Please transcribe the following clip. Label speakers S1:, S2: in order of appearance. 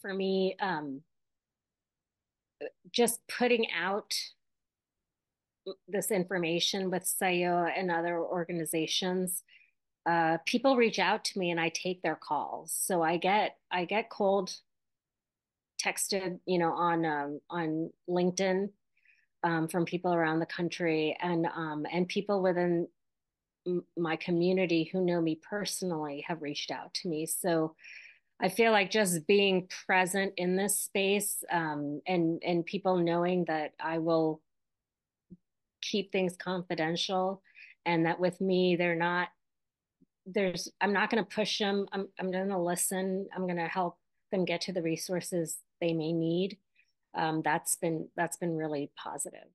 S1: for me, um, just putting out this information with Sahiyo and other organizations, uh, people reach out to me and I take their calls. So I get I get cold texted, you know, on um, on LinkedIn um, from people around the country and um, and people within my community who know me personally have reached out to me. So I feel like just being present in this space um, and and people knowing that I will keep things confidential and that with me they're not there's I'm not going to push them. I'm I'm going to listen. I'm going to help them get to the resources they may need. Um, that's been that's been really positive.